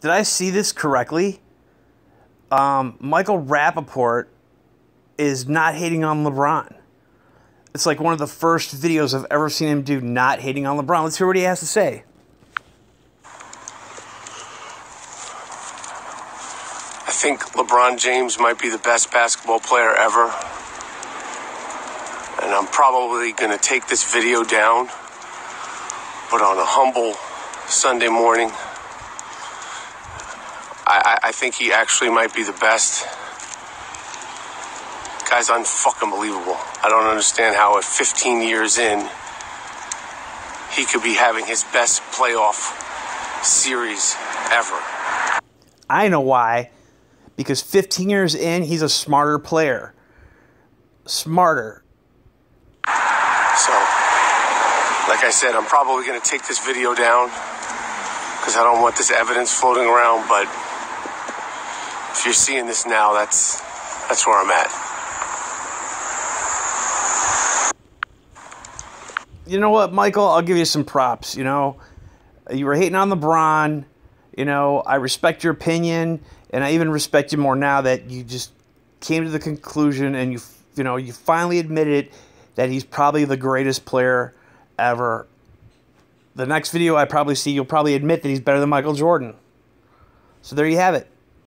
did I see this correctly? Um, Michael Rapaport is not hating on LeBron. It's like one of the first videos I've ever seen him do not hating on LeBron. Let's hear what he has to say. I think LeBron James might be the best basketball player ever. And I'm probably going to take this video down. But on a humble Sunday morning, I, I, I think he actually might be the best. Guy's unfucking believable. I don't understand how at 15 years in, he could be having his best playoff series ever. I know why. Because 15 years in, he's a smarter player. Smarter. So, like I said, I'm probably going to take this video down because I don't want this evidence floating around. But if you're seeing this now, that's that's where I'm at. You know what, Michael? I'll give you some props. You know, you were hating on LeBron. You know, I respect your opinion, and I even respect you more now that you just came to the conclusion and you, you know, you finally admitted that he's probably the greatest player ever. The next video I probably see, you'll probably admit that he's better than Michael Jordan. So there you have it.